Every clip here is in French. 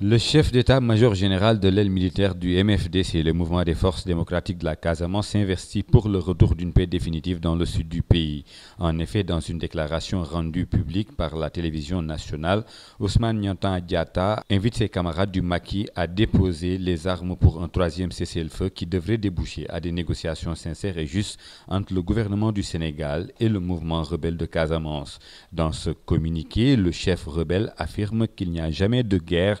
Le chef d'état-major général de l'aile militaire du MFDC, le mouvement des forces démocratiques de la Casamance, s'investit pour le retour d'une paix définitive dans le sud du pays. En effet, dans une déclaration rendue publique par la télévision nationale, Ousmane Nyantan Diata invite ses camarades du maquis à déposer les armes pour un troisième cessez-le-feu qui devrait déboucher à des négociations sincères et justes entre le gouvernement du Sénégal et le mouvement rebelle de Casamance. Dans ce communiqué, le chef rebelle affirme qu'il n'y a jamais de guerre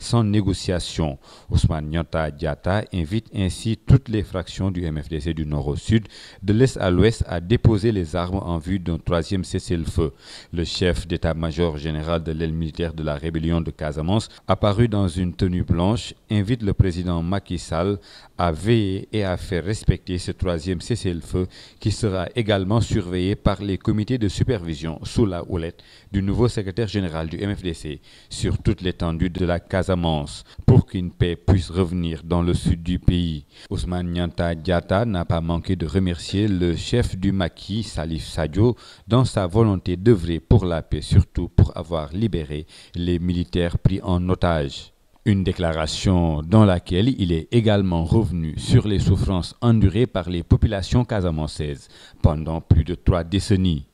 sans négociation. Ousmane Nyota Diata invite ainsi toutes les fractions du MFDC du nord au sud, de l'est à l'ouest, à déposer les armes en vue d'un troisième cessez-le-feu. Le chef d'état-major général de l'aile militaire de la rébellion de Casamance, apparu dans une tenue blanche, invite le président Macky Sall à veiller et à faire respecter ce troisième cessez-le-feu qui sera également surveillé par les comités de supervision sous la houlette du nouveau secrétaire général du MFDC sur toute l'étendue de la Pour qu'une paix puisse revenir dans le sud du pays. Ousmane Nyanta Diata n'a pas manqué de remercier le chef du maquis, Salif Sadio, dans sa volonté d'œuvrer pour la paix, surtout pour avoir libéré les militaires pris en otage. Une déclaration dans laquelle il est également revenu sur les souffrances endurées par les populations casamancaises pendant plus de trois décennies.